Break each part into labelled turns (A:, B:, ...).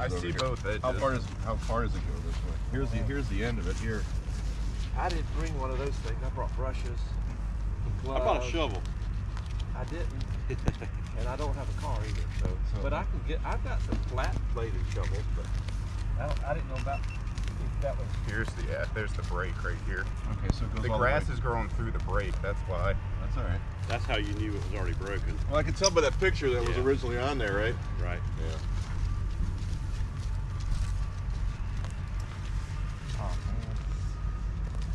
A: I
B: over
A: see
B: here.
A: both edges.
B: How far does how far does it go this way? Here's the here's the end of it here.
C: I didn't bring one of those things. I brought brushes.
D: I brought a shovel.
C: I didn't. and I don't have a car either, so.
B: So-
C: But I can get. I've got some flat bladed shovels, but I don't. I didn't know about that was.
A: Here's the yeah, there's the break right here.
B: Okay, so it goes
A: The
B: all
A: grass
B: the way.
A: is growing through the break. That's why.
B: That's all right.
D: That's how you knew it was already broken.
E: Well, I can tell by that picture that was originally on there, right?
D: Right.
E: Yeah.
C: Oh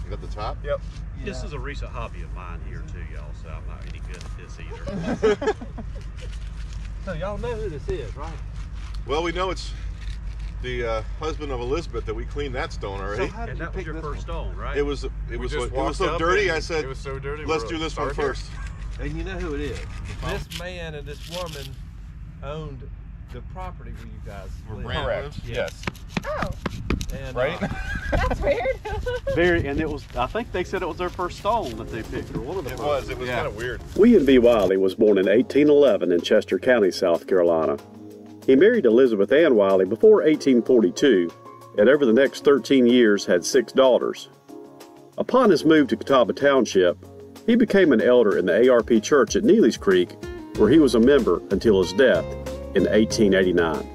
E: You got the top?
A: Yep.
C: man.
D: This is a recent hobby of mine here too, y'all. So I'm not any good at this either.
C: So y'all know who this is, right?
E: Well, we know it's the uh, husband of Elizabeth that we cleaned that stone already.
C: So how did
D: and
C: you
D: that was
C: pick
D: your first
C: one?
D: stone, right?
E: it was it
A: We
E: was
A: just
E: it was so dirty. I said,
A: it was so dirty.
E: let's do this one
A: start
C: And you know who it is. This man and this woman owned the property where you guys live.
A: Correct.
C: Yeah.
A: Yes.
F: Oh,
C: And,
A: Right.
C: uh,
F: that's weird.
D: Very, and it was. I think they said it was their first stone that they picked, or one of the
A: It
D: first.
A: was. It was
D: Yeah.
A: kind of weird.
G: William B. Wylie was born in 1811 in Chester County, South Carolina. He married Elizabeth Ann Wylie before 1842 and over the next 13 years had six daughters. Upon his move to Catawba Township, he became an elder in the ARP church at Neely's Creek, where he was a member until his death in 1889.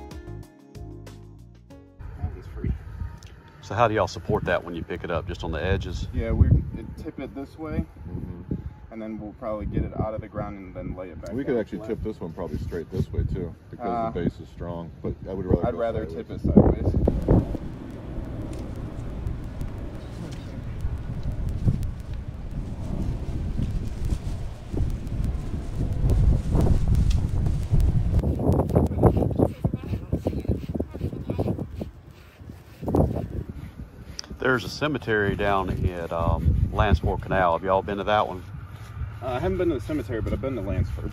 D: So how do y'all support that when you pick it up? Just on the edges?
A: Yeah, we tip it this way, and then we'll probably get it out of the ground and then lay it back.
B: We could actually tip this one probably straight this way too, because
A: Uh,
B: the base is strong. But I would rather.
A: I'd rather
B: sideways.
A: tip it sideways.
D: There's a cemetery down at um, Landsford Canal. Have y'all been to that one?
A: Uh, I haven't been to the cemetery, but I've been to Landsford.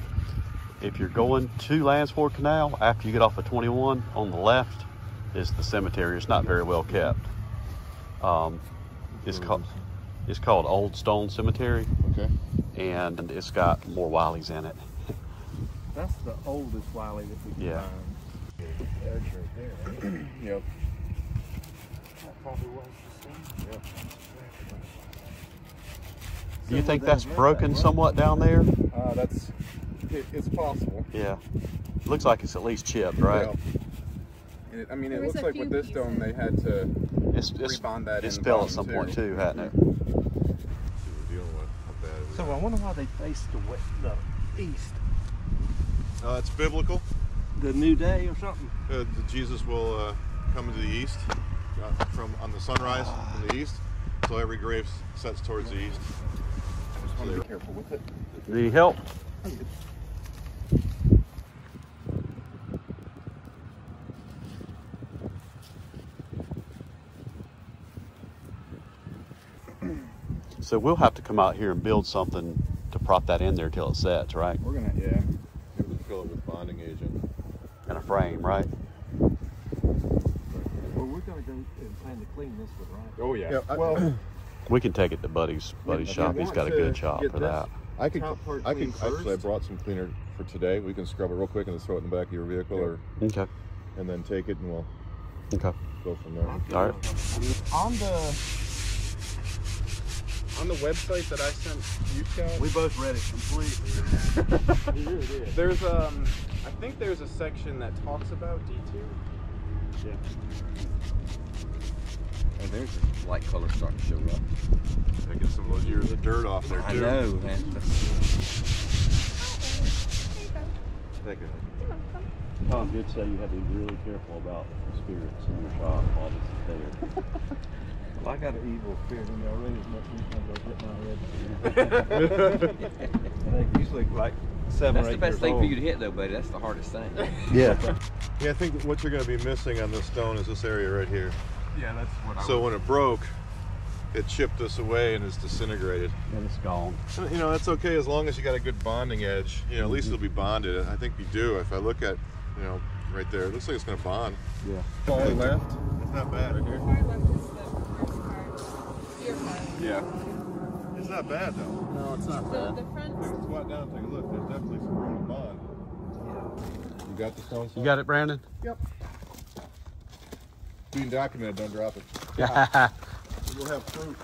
D: If you're going to Landsford Canal, after you get off of 21, on the left is the cemetery. It's not very well kept. Um, it's called it's called Old Stone Cemetery,
B: Okay.
D: and it's got more Wylies in it.
C: that's the oldest Wylie that we can
D: Yeah.
C: find. There's right there, right?
A: Yep.
C: That probably was the same.
D: Do you think that's broken somewhat down there?
A: Uh, that's it, it's possible.
D: Yeah. Looks like it's at least chipped, right?
A: Well, and it, I mean, it
F: There was
A: looks like with this stone they had to
D: It's it's,
A: rebond that
D: it's
A: in the
D: fell at
A: bottom,
D: some point too, hadn't it?
E: See what we're dealing with. How bad it is.
C: So I wonder why they face the west, the east.
E: Uh, it's biblical.
C: The new day or something.
E: Uh, Jesus will uh, come into the east uh, from on the sunrise from the east. So every grave sets towards the east.
A: just want to be careful with it.
D: Need help? So we'll have to come out here and build something to prop that in there till it sets, right?
A: We're gonna yeah.
B: It would fill it with bonding agent.
D: In a frame, right?
C: Well, we're gonna go and plan to clean this one, right?
A: Oh yeah.
B: Yeah, I-
A: well,
D: We can take it to Buddy's Buddy's
A: if
D: shop. He's got a good shop for
A: this-
D: that.
B: I could. I could
A: clean
B: actually. I brought some cleaner for today. We can scrub it real quick and just throw it in the back of your vehicle, or
D: Okay.
B: and then take it and we'll
D: Okay.
B: go from there.
D: All right.
A: on the on the website that I sent you, Scott,
C: We both read it completely. Really did.
A: there's um, I think there's a section that talks about D two.
H: And there's a light color starting to show up.
E: I Taking some of those years of dirt off there too.
H: I know, man.
E: Take it.
D: Tom did say you had to be really careful about spirits in your shop while this is there.
C: Well, I got an evil spirit in there already as much as I go get my head. and they usually like seven
H: That's the best thing
C: old.
H: for you to hit, though, buddy. That's the hardest thing.
D: Yeah.
E: Yeah, I think what you're going to be missing on this stone is this area right here.
A: Yeah, that's what I.
E: So when it broke, it chipped this away and it's disintegrated.
D: and it's gone.
E: You know, that's okay as long as you got a good bonding edge. You know, at least it'll be mm-hmm. bonded. I think you do. If I look at, you know, right there, it looks like it's going to bond.
D: Yeah.
A: far left.
E: It's not bad. Right here.
F: Far left is the first part.
A: Yeah.
E: It's not bad though.
A: No, it's not
F: The,
A: bad.
F: the front.
E: Take squat down, and take a look. There's definitely some room to bond.
B: You got the stone?
D: You got it, Brandyn?
E: Being documented. Don't drop it. We'll have proof.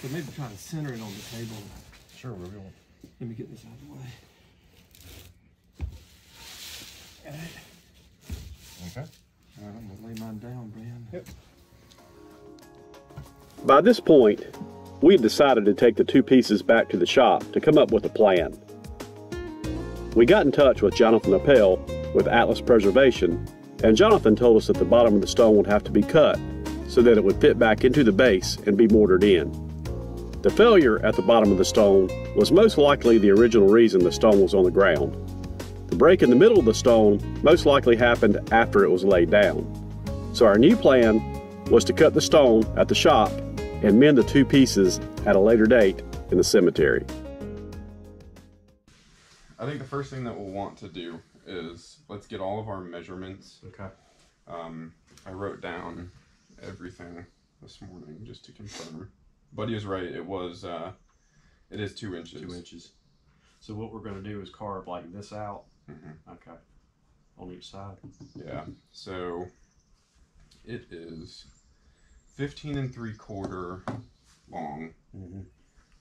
C: So maybe try to center it on the table.
E: Sure, we will.
C: Let me get this out of the way.
E: Okay.
C: All right, I'm gonna lay mine down, Brand.
E: Yep.
D: By this point, we had decided to take the two pieces back to the shop to come up with a plan. We got in touch with Jonathan Appell with Atlas Preservation, and Jonathan told us that the bottom of the stone would have to be cut so that it would fit back into the base and be mortared in. The failure at the bottom of the stone was most likely the original reason the stone was on the ground. The break in the middle of the stone most likely happened after it was laid down. So our new plan was to cut the stone at the shop and mend the two pieces at a later date in the cemetery.
A: I think the first thing that we'll want to do is let's get all of our measurements.
I: Okay.
A: Um, I wrote down everything this morning just to confirm. Buddy is right. It was. Uh, it is two inches.
I: Two inches. So what we're gonna do is carve like this out.
A: Mhm.
I: Okay. On each side.
A: Yeah. So it is fifteen and three quarter long
I: Mhm.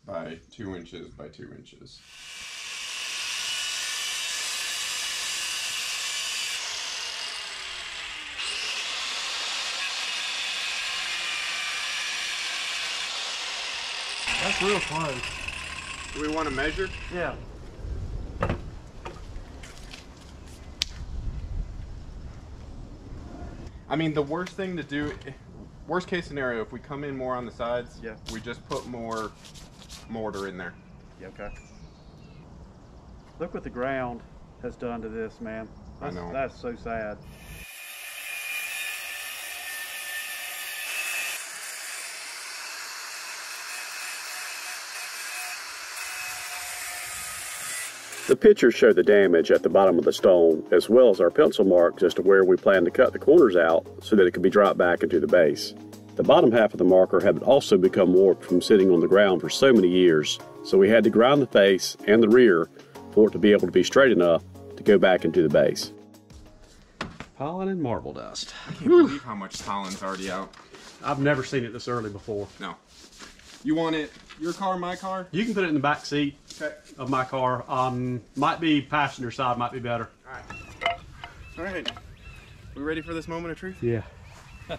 A: by two inches by two inches.
C: That's real fun.
A: Do we want to measure?
C: Yeah.
A: I mean, the worst thing to do, worst case scenario, if we come in more on the sides,
I: Yeah.
A: we just put more mortar in there.
I: Yeah, okay. Look what the ground has done to this, man.
A: I know.
I: That's so sad.
D: The pictures show the damage at the bottom of the stone, as well as our pencil marks as to where we plan to cut the corners out so that it could be dropped back into the base. The bottom half of the marker had also become warped from sitting on the ground for so many years, so we had to grind the face and the rear for it to be able to be straight enough to go back into the base.
I: Pollen and marble dust.
A: I can't believe how much pollen's already out.
I: I've never seen it this early before.
A: No. You want it, your car, my car?
I: You can put it in the back seat
A: Okay.
I: of my car. Um, might be passenger side, might be better.
A: All right. All right. We ready for this moment of truth?
I: Yeah.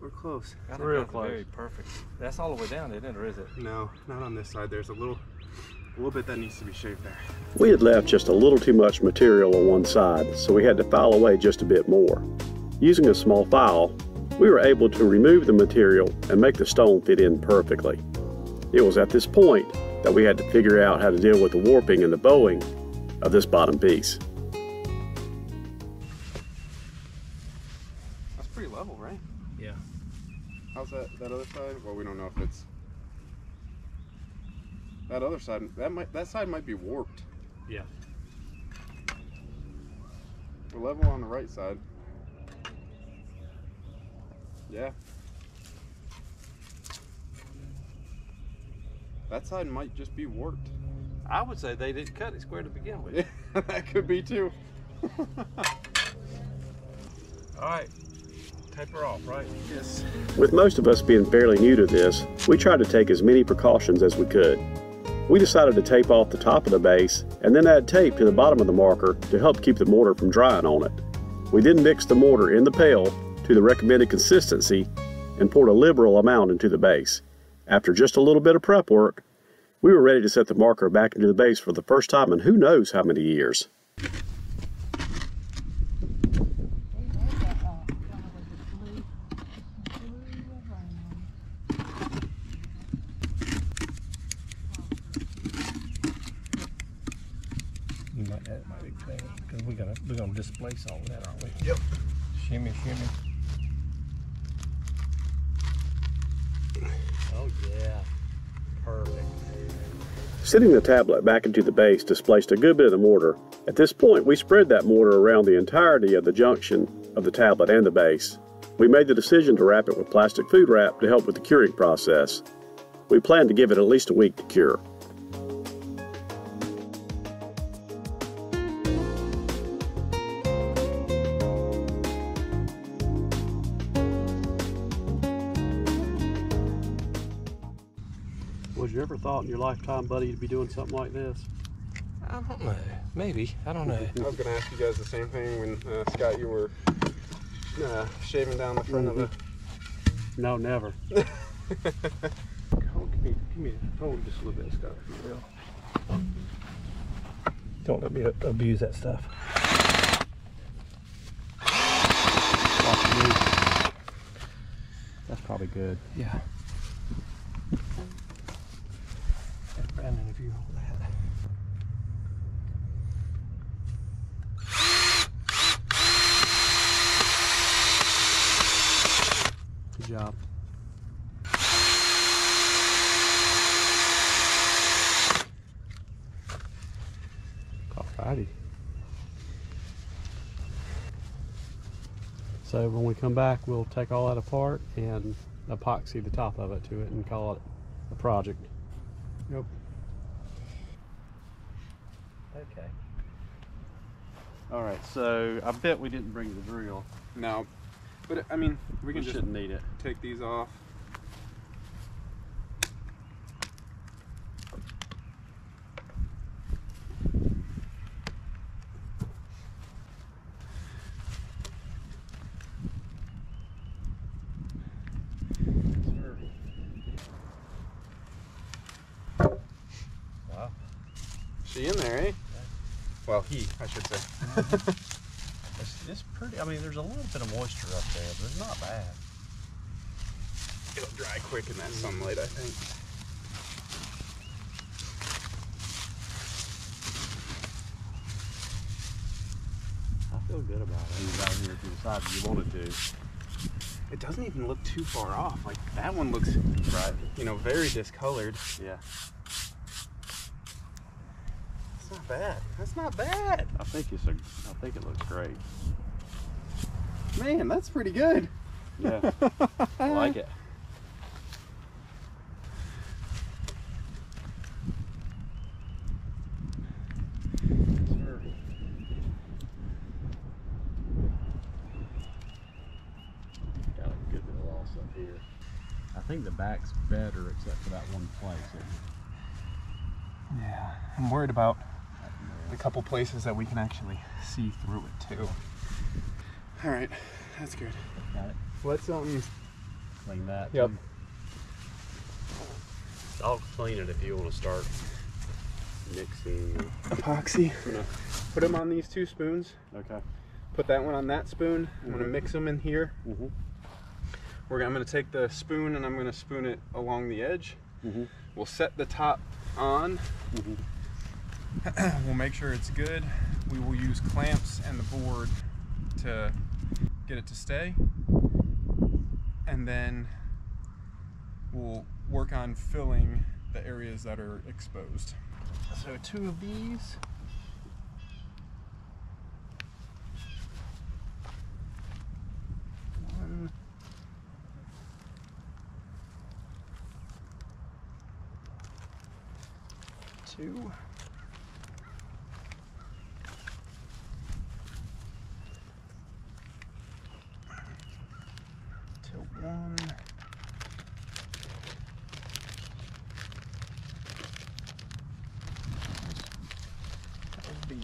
A: We're close.
C: Real close. Very perfect. That's all the way down, isn't it, or is it?
A: No, not on this side. There's a little, a little bit that needs to be shaved there.
D: We had left just a little too much material on one side, so we had to file away just a bit more. Using a small file, we were able to remove the material and make the stone fit in perfectly. It was at this point that we had to figure out how to deal with the warping and the bowing of this bottom piece.
A: That's pretty level, right?
C: Yeah.
A: How's that, that other side? Well, we don't know if it's, that other side, that might, that side might be warped.
I: Yeah.
A: We're level on the right side. Yeah. That side might just be warped.
C: I would say they didn't cut it square to begin with.
A: Yeah, that could be too.
C: All right. Taper off, right?
A: Yes.
D: With most of us being fairly new to this, we tried to take as many precautions as we could. We decided to tape off the top of the base and then add tape to the bottom of the marker to help keep the mortar from drying on it. We then mixed the mortar in the pail to the recommended consistency and poured a liberal amount into the base. After just a little bit of prep work, we were ready to set the marker back into the base for the first time in who knows how many years.
C: You might, that might be clean, because we're gonna, we're gonna displace all that, aren't we? Yep. Shimmy, shimmy. Oh, yeah. Perfect.
D: Sitting the tablet back into the base displaced a good bit of the mortar. At this point, we spread that mortar around the entirety of the junction of the tablet and the base. We made the decision to wrap it with plastic food wrap to help with the curing process. We plan to give it at least a week to cure. Thought in your lifetime, buddy, you'd be doing something like this?
C: I don't know. Maybe. I don't know.
A: I was gonna ask you guys the same thing when uh, Scott, you were uh, shaving down the front of the.
D: No, never.
C: Hold, give me, give me, hold just a little bit, Scott. if you will. Don't let me abuse that stuff.
D: That's probably good.
C: Yeah. That.
D: Good job. Alrighty. So when we come back, we'll take all that apart and epoxy the top of it to it and call it a project. Yep.
C: Okay.
D: All right. So I bet we didn't bring the drill.
A: No, but I mean, we
D: We
A: can just
D: need it.
A: take these off.
C: Wow.
A: She in there, eh? Well, he, I should say.
D: It's, it's pretty. I mean, there's a little bit of moisture up there, but it's not bad.
A: It'll dry quick in that sunlight, I think.
D: I feel good about it. You got here if you decided you wanted to.
A: It doesn't even look too far off. Like that one looks,
D: Right.
A: you know, very discolored.
D: Yeah.
A: That's not bad. That's not bad.
D: I think it's a. I think it looks great.
A: Man, that's pretty good.
D: Yeah. I like it. Got a good loss up here. I think the back's better except for that one place.
A: Yeah, I'm worried about the couple places that we can actually see through it too. All right, that's good.
D: Got it.
A: Let's um.
D: Clean that.
A: Yep.
D: I'll clean it if you want to start mixing.
A: epoxy. I'm gonna put them on these two spoons.
D: Okay.
A: Put that one on that spoon. I'm gonna mix them in here.
D: Mhm.
A: We're gonna, I'm gonna take the spoon and I'm gonna spoon it along the edge.
D: Mhm.
A: We'll set the top on.
D: Mhm.
A: we'll make sure it's good. We will use clamps and the board to get it to stay. And then we'll work on filling the areas that are exposed. So two of these. One. Two. One. That would be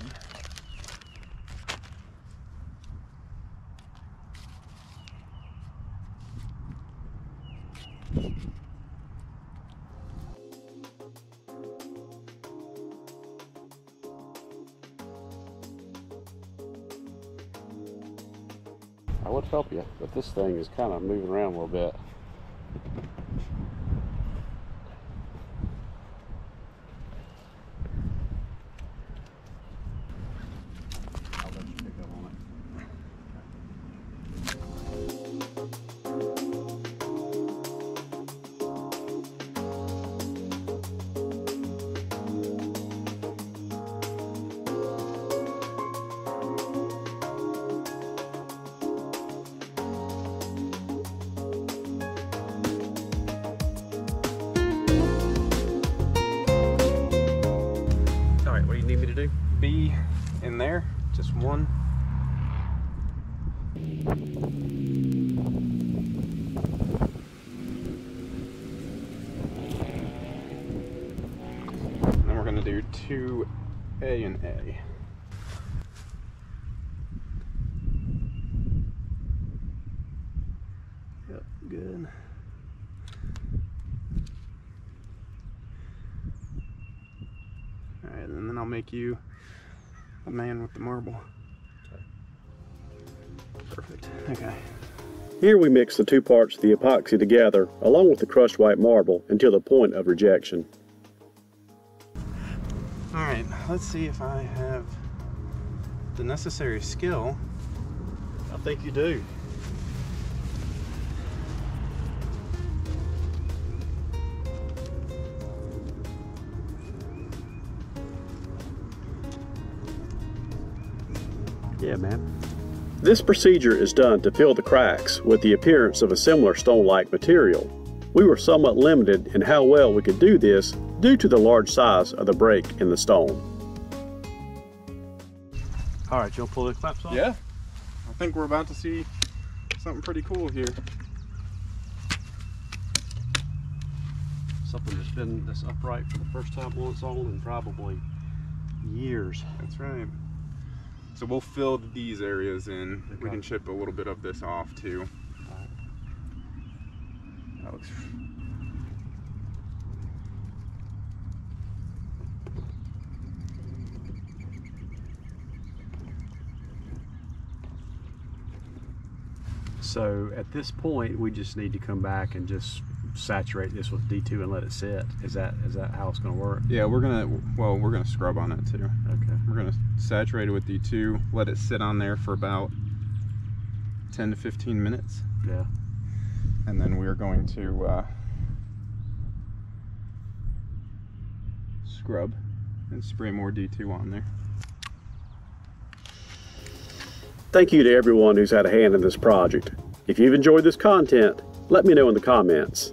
D: I would help you, but this thing is kind of moving around a little bit.
A: be in there, just one. And then we're gonna do two A and A. I'll make you a man with the marble. Perfect. Okay.
D: Here we mix the two parts of the epoxy together along with the crushed white marble until the point of rejection.
A: Alright, let's see if I have the necessary skill.
I: I think you do. Yeah, man.
D: This procedure is done to fill the cracks with the appearance of a similar stone-like material. We were somewhat limited in how well we could do this due to the large size of the break in the stone.
I: All right, you'll pull the clamps off?
A: Yeah. I think we're about to see something pretty cool here.
I: Something that's been that's upright for the first time once on in probably years.
A: That's right. So we'll fill these areas in. We can chip a little bit of this off too. That looks
I: So at this point, we just need to come back and just saturate this with D2 and let it sit. Is that is that how it's going to work?
A: Yeah, we're gonna well, we're gonna scrub on it too.
I: Okay.
A: We're gonna saturate it with D2, let it sit on there for about 10 to 15 minutes,
I: Yeah.
A: and then we're going to uh, scrub and spray more D2 on there.
D: Thank you to everyone who's had a hand in this project. If you've enjoyed this content, let me know in the comments.